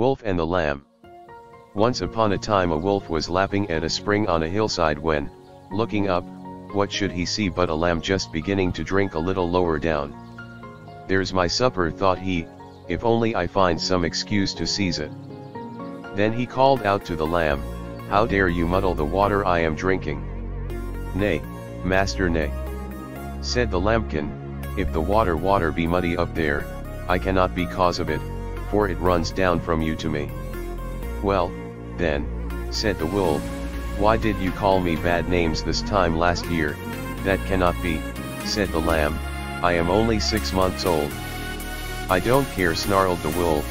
Wolf and the Lamb Once upon a time a wolf was lapping at a spring on a hillside when, looking up, what should he see but a lamb just beginning to drink a little lower down. There's my supper thought he, if only I find some excuse to seize it. Then he called out to the lamb, How dare you muddle the water I am drinking? Nay, master nay. Said the lambkin, If the water water be muddy up there, I cannot be cause of it, for it runs down from you to me. Well, then, said the wolf, why did you call me bad names this time last year, that cannot be, said the lamb, I am only six months old. I don't care snarled the wolf,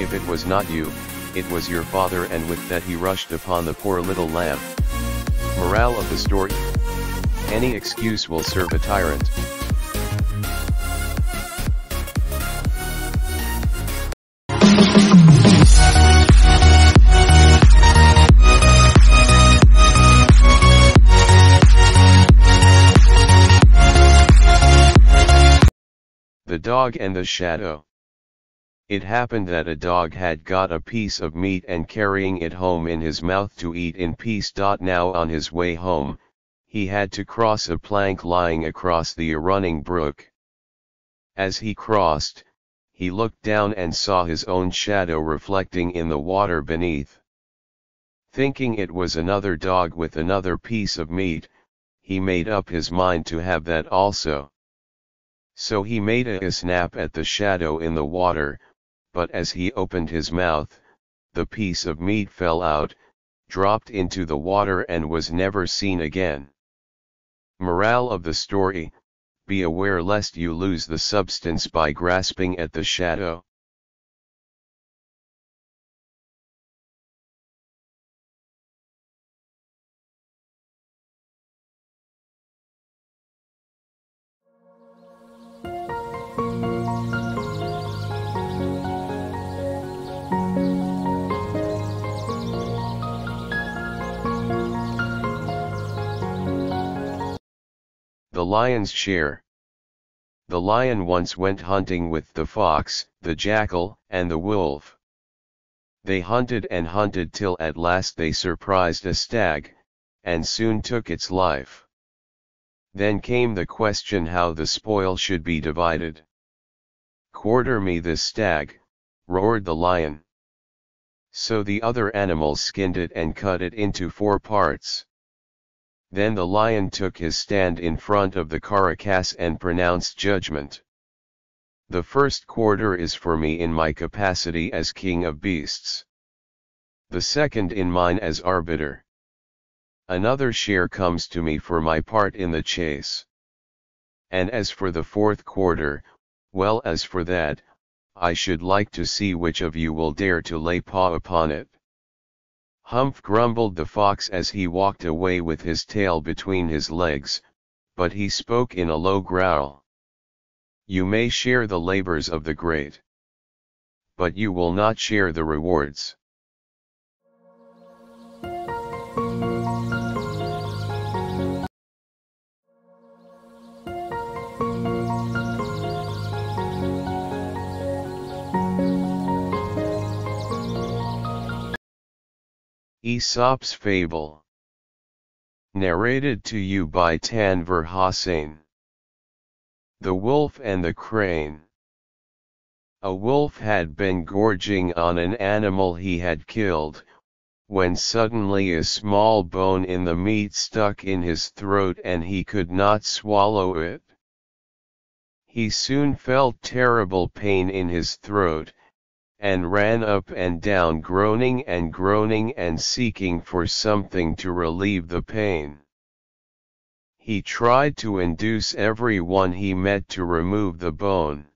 if it was not you, it was your father and with that he rushed upon the poor little lamb. Morale of the story. Any excuse will serve a tyrant. Dog and the Shadow It happened that a dog had got a piece of meat and carrying it home in his mouth to eat in peace. Now on his way home, he had to cross a plank lying across the running brook. As he crossed, he looked down and saw his own shadow reflecting in the water beneath. Thinking it was another dog with another piece of meat, he made up his mind to have that also. So he made a snap at the shadow in the water, but as he opened his mouth, the piece of meat fell out, dropped into the water and was never seen again. Morale of the story, be aware lest you lose the substance by grasping at the shadow. Lion's Share The lion once went hunting with the fox, the jackal, and the wolf. They hunted and hunted till at last they surprised a stag, and soon took its life. Then came the question how the spoil should be divided. Quarter me this stag, roared the lion. So the other animals skinned it and cut it into four parts. Then the lion took his stand in front of the carcass and pronounced judgment. The first quarter is for me in my capacity as king of beasts. The second in mine as arbiter. Another share comes to me for my part in the chase. And as for the fourth quarter, well as for that, I should like to see which of you will dare to lay paw upon it. Humph grumbled the fox as he walked away with his tail between his legs, but he spoke in a low growl. You may share the labors of the great. But you will not share the rewards. Aesop's Fable. Narrated to you by Tanvir Hossain The Wolf and the Crane. A wolf had been gorging on an animal he had killed, when suddenly a small bone in the meat stuck in his throat and he could not swallow it. He soon felt terrible pain in his throat, and ran up and down groaning and groaning and seeking for something to relieve the pain. He tried to induce every one he met to remove the bone.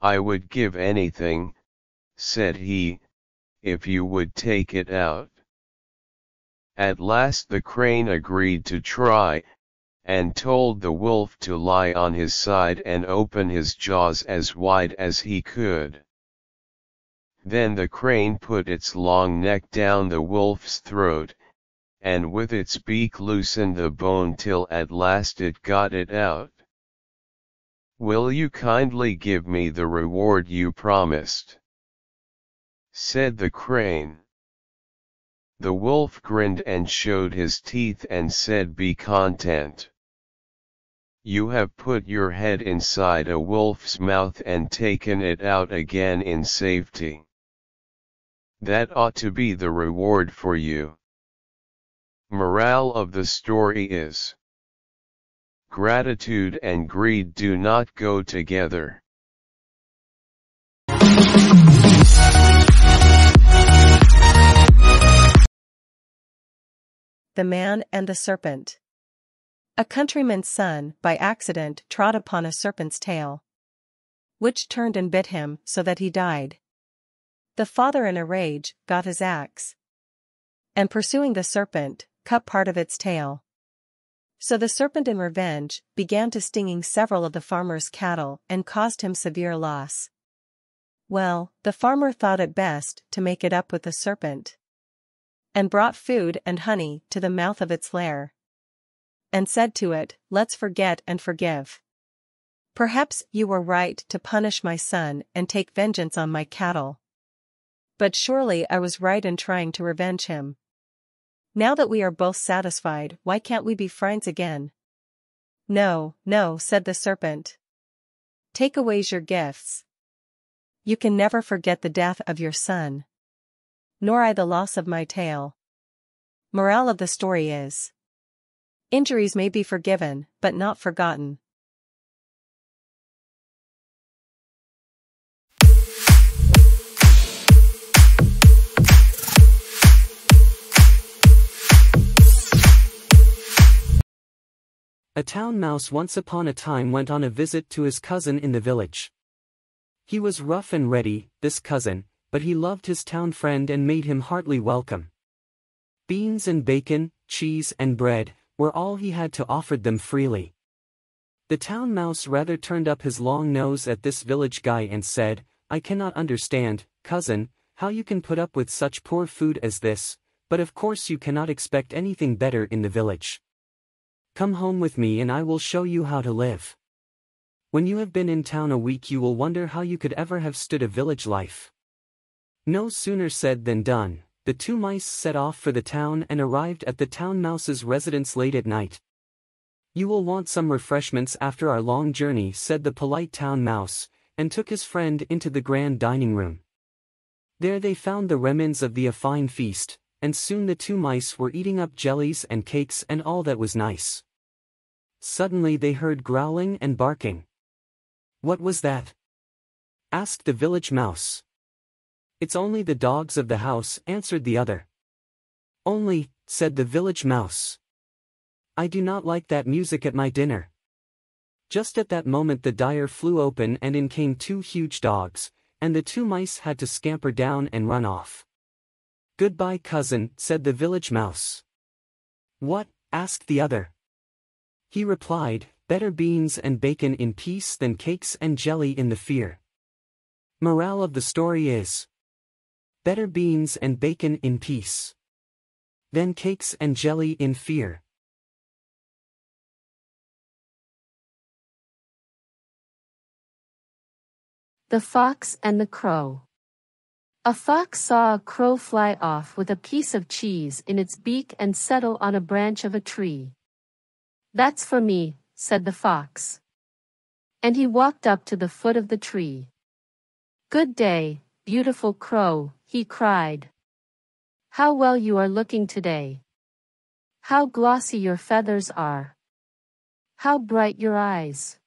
I would give anything, said he, if you would take it out. At last the crane agreed to try, and told the wolf to lie on his side and open his jaws as wide as he could. Then the crane put its long neck down the wolf's throat, and with its beak loosened the bone till at last it got it out. Will you kindly give me the reward you promised? said the crane. The wolf grinned and showed his teeth and said be content. You have put your head inside a wolf's mouth and taken it out again in safety. That ought to be the reward for you. Morale of the story is Gratitude and greed do not go together. The Man and the Serpent. A countryman's son, by accident, trod upon a serpent's tail, which turned and bit him, so that he died. The father, in a rage, got his axe, and pursuing the serpent, cut part of its tail. So the serpent, in revenge, began to stinging several of the farmer's cattle and caused him severe loss. Well, the farmer thought it best to make it up with the serpent and brought food and honey to the mouth of its lair. And said to it, Let's forget and forgive. Perhaps you were right to punish my son and take vengeance on my cattle. But surely I was right in trying to revenge him. Now that we are both satisfied, why can't we be friends again? No, no, said the serpent. Take away your gifts. You can never forget the death of your son nor I the loss of my tail. Morale of the story is Injuries may be forgiven, but not forgotten. A town mouse once upon a time went on a visit to his cousin in the village. He was rough and ready, this cousin, but he loved his town friend and made him heartily welcome. Beans and bacon, cheese and bread, were all he had to offer them freely. The town mouse rather turned up his long nose at this village guy and said, I cannot understand, cousin, how you can put up with such poor food as this, but of course you cannot expect anything better in the village. Come home with me and I will show you how to live. When you have been in town a week you will wonder how you could ever have stood a village life. No sooner said than done, the two mice set off for the town and arrived at the town mouse's residence late at night. You will want some refreshments after our long journey said the polite town mouse, and took his friend into the grand dining room. There they found the remnants of the a fine feast, and soon the two mice were eating up jellies and cakes and all that was nice. Suddenly they heard growling and barking. What was that? asked the village mouse. It's only the dogs of the house, answered the other. Only, said the village mouse. I do not like that music at my dinner. Just at that moment the dyer flew open and in came two huge dogs, and the two mice had to scamper down and run off. Goodbye cousin, said the village mouse. What? asked the other. He replied, better beans and bacon in peace than cakes and jelly in the fear. Morale of the story is Better beans and bacon in peace. Than cakes and jelly in fear. The Fox and the Crow A fox saw a crow fly off with a piece of cheese in its beak and settle on a branch of a tree. That's for me, said the fox. And he walked up to the foot of the tree. Good day, beautiful crow, he cried. How well you are looking today. How glossy your feathers are. How bright your eyes.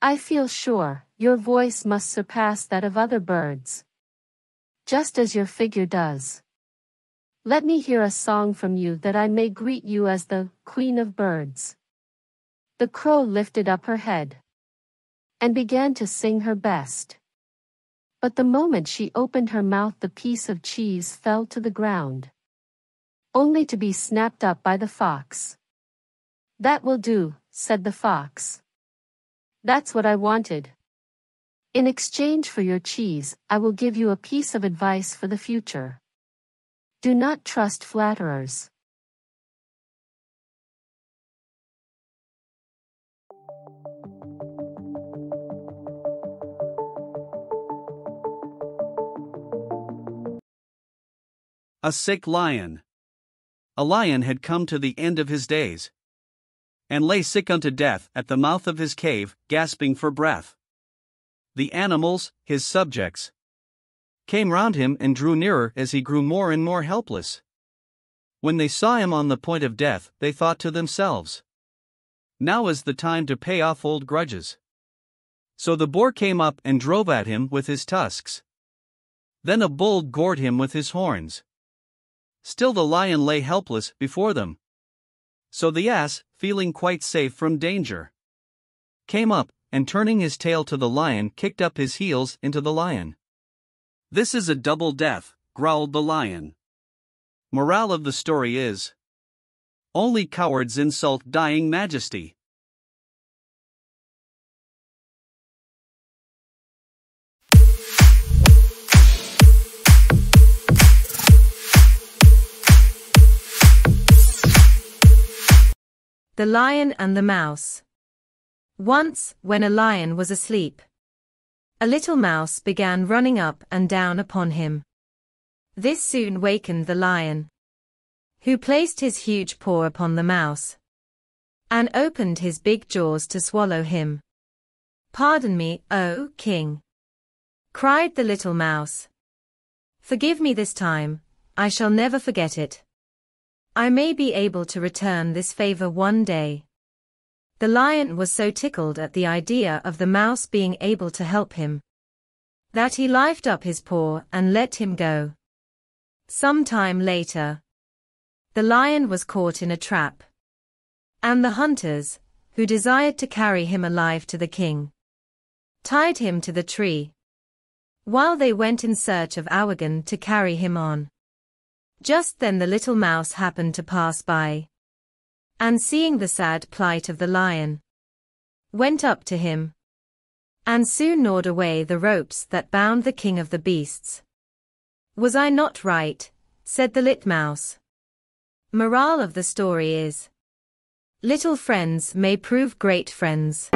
I feel sure, your voice must surpass that of other birds. Just as your figure does. Let me hear a song from you that I may greet you as the Queen of Birds. The crow lifted up her head and began to sing her best. But the moment she opened her mouth the piece of cheese fell to the ground. Only to be snapped up by the fox. That will do, said the fox. That's what I wanted. In exchange for your cheese, I will give you a piece of advice for the future. Do not trust flatterers. A sick lion. A lion had come to the end of his days. And lay sick unto death at the mouth of his cave, gasping for breath. The animals, his subjects, came round him and drew nearer as he grew more and more helpless. When they saw him on the point of death, they thought to themselves, Now is the time to pay off old grudges. So the boar came up and drove at him with his tusks. Then a bull gored him with his horns. Still the lion lay helpless before them. So the ass, feeling quite safe from danger, came up, and turning his tail to the lion, kicked up his heels into the lion. This is a double death, growled the lion. Morale of the story is Only cowards insult dying majesty. The Lion and the Mouse. Once, when a lion was asleep, a little mouse began running up and down upon him. This soon wakened the lion, who placed his huge paw upon the mouse and opened his big jaws to swallow him. Pardon me, O king, cried the little mouse. Forgive me this time, I shall never forget it. I may be able to return this favor one day. The lion was so tickled at the idea of the mouse being able to help him that he lifted up his paw and let him go. Some time later, the lion was caught in a trap. And the hunters, who desired to carry him alive to the king, tied him to the tree, while they went in search of Awagan to carry him on. Just then the little mouse happened to pass by. And seeing the sad plight of the lion, went up to him, and soon gnawed away the ropes that bound the king of the beasts. Was I not right? said the lit mouse. Morale of the story is Little friends may prove great friends.